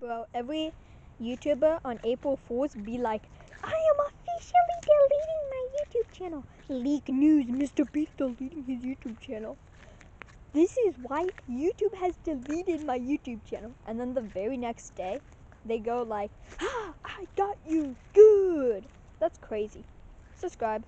Bro, every YouTuber on April Fool's be like, I am officially deleting my YouTube channel. Leak news, MrBeast deleting his YouTube channel. This is why YouTube has deleted my YouTube channel. And then the very next day, they go like, ah, I got you good. That's crazy. Subscribe.